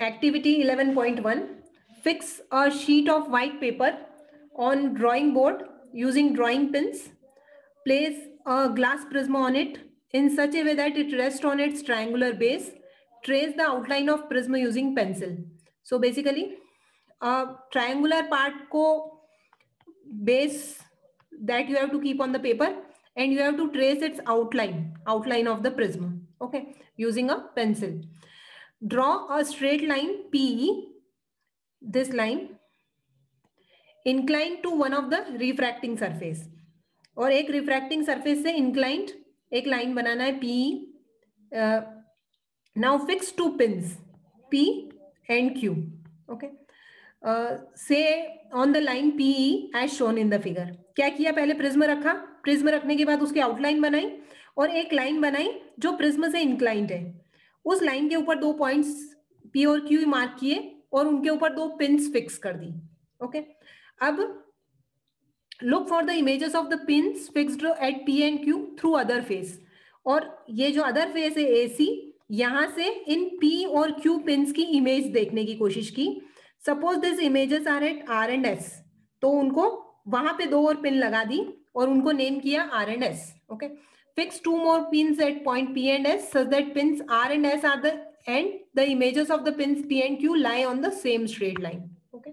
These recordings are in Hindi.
activity 11.1 fix a sheet of white paper on drawing board using drawing pins. Place a glass prism on it in such a way that it rests on its triangular base. Trace the outline of prism using pencil. So basically a triangular part ko base that you have to keep on the paper and you have to trace its outline outline of the prism okay using a pencil draw a straight line PE this line, inclined to one of the refracting surface. और एक रिफ्रैक्टिंग सरफेस से इंक्लाइंट एक लाइन बनाना है P now fix two pins P and Q okay say on the line PE as shown in the figure क्या किया पहले? प्रिज्म रखा। प्रिज्म रखने के बाद उसकी आउटलाइन बनाई और एक लाइन बनाई जो प्रिज्म से इंक्लाइंट है। उस लाइन के ऊपर दो पॉइंट्स पी और क्यू मार्क किए और उनके ऊपर दो पिंस फिक्स कर दी ओके okay? अब look for the images of the pins fixed at P and Q through other face और ये जो अदर फेस है ए सी यहाँ से इन पी और क्यू पिंस की इमेज देखने की कोशिश की। Suppose this images are at R and S तो उनको वहाँ पे दो और पिन लगा दी और उनको नेम किया R and S okay Fix two more pins at point P and S so that pins R and S are the end. the images of the pins P and Q lie on the same straight line. Okay.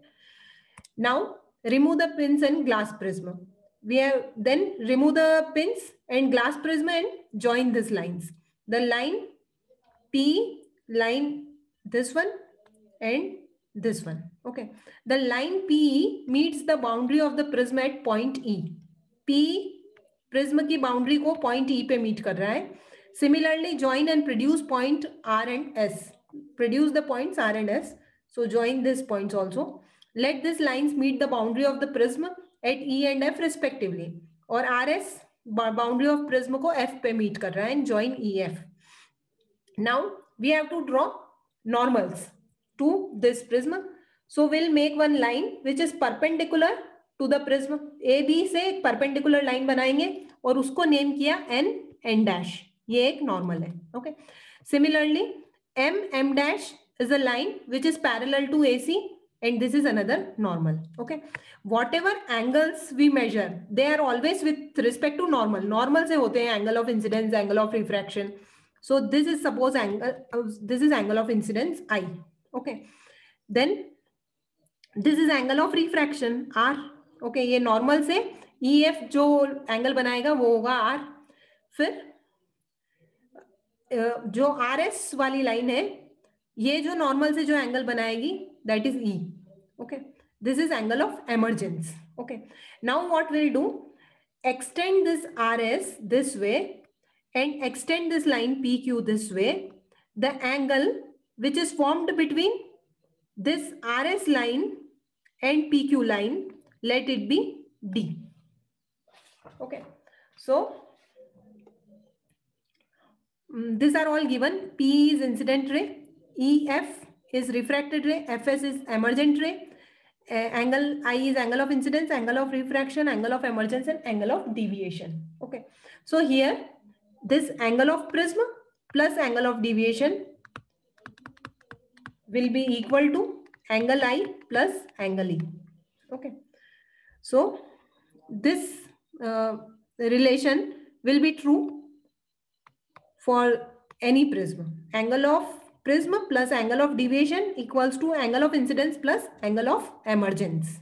Now remove the pins and glass prisma. We have then remove the pins and glass prisma and join these lines. The line P line this one and this one. Okay. The line PE meets the boundary of the prism at point E. P prism की boundary को point e पे meet कर रहा है similarly join and produce point r and s produce the points r and s so join these points also let these lines meet the boundary of the prism at e and f respectively और rs boundary of prism को f पे meet कर रहा है and join ef now we have to draw normals to this prism so we'll make one line which is perpendicular to the prism A B से एक परपेंडिकुलर लाइन बनाएँगे और उसको नेम किया एन एन डैश ये एक नॉर्मल है okay similarly M M dash is a line which is parallel to A C and this is another normal okay whatever angles we measure they are always with respect to normal normal से होते हैं angle of incidence angle of refraction so this is suppose angle this is angle of incidence I okay then this is angle of refraction R okay, ये नॉर्मल से ई एफ़ जो एंगल बनाएगा वो होगा आर फिर जो आर एस वाली लाइन है, ये जो नॉर्मल से जो एंगल बनाएगी that is E okay this is angle of emergence okay now what will do extend this R S this way and extend this line P Q this way the angle which is formed between this R S line and P Q line let it be D. Okay. So, um, these are all given. P is incident ray, EF is refracted ray, Fs is emergent ray, uh, angle I is angle of incidence, angle of refraction, angle of emergence and angle of deviation. Okay. So here this angle of prism plus angle of deviation will be equal to angle I plus angle E. Okay. So this uh, relation will be true for any prism. Angle of prism plus angle of deviation equals to angle of incidence plus angle of emergence.